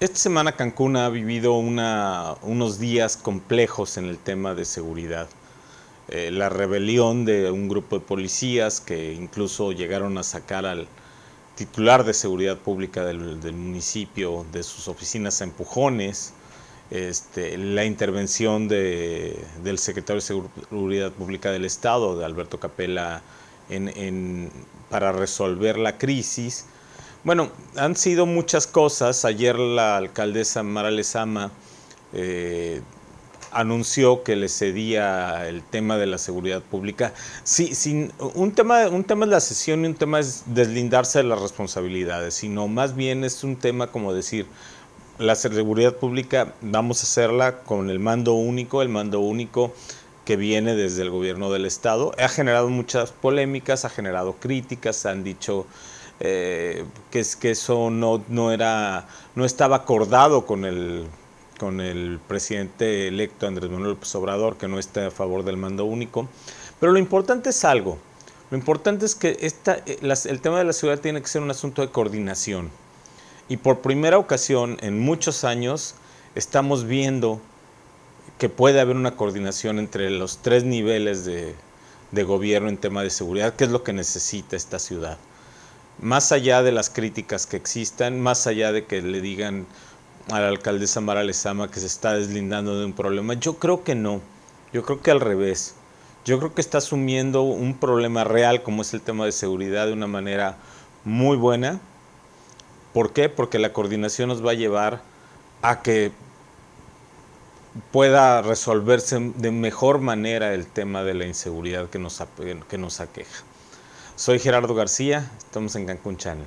Esta semana Cancún ha vivido unos días complejos en el tema de seguridad. Eh, la rebelión de un grupo de policías que incluso llegaron a sacar al titular de seguridad pública del, municipio de sus oficinas a empujones, este, la intervención del secretario de Seguridad Pública del Estado, de Alberto Capella, para resolver la crisis bueno, han sido muchas cosas. Ayer la alcaldesa Mara Lezama eh, anunció que le cedía el tema de la seguridad pública. Sí, sin, un, tema, un tema es la sesión y un tema es deslindarse de las responsabilidades, sino más bien es un tema como decir, la seguridad pública vamos a hacerla con el mando único, el mando único que viene desde el gobierno del Estado. Ha generado muchas polémicas, ha generado críticas, han dicho eh, que, es, que eso no, no, era, no estaba acordado con el, con el presidente electo Andrés Manuel López Obrador, que no está a favor del mando único. Pero lo importante es algo. Lo importante es que esta, eh, el tema de la ciudad tiene que ser un asunto de coordinación. Y por primera ocasión en muchos años estamos viendo que puede haber una coordinación entre los tres niveles de, de gobierno en tema de seguridad, que es lo que necesita esta ciudad más allá de las críticas que existan, más allá de que le digan a la alcaldesa Mara Lezama que se está deslindando de un problema, yo creo que no, yo creo que al revés. Yo creo que está asumiendo un problema real como es el tema de seguridad de una manera muy buena. ¿Por qué? Porque la coordinación nos va a llevar a que pueda resolverse de mejor manera el tema de la inseguridad que nos, que nos aqueja. Soy Gerardo García, estamos en Cancún Channel.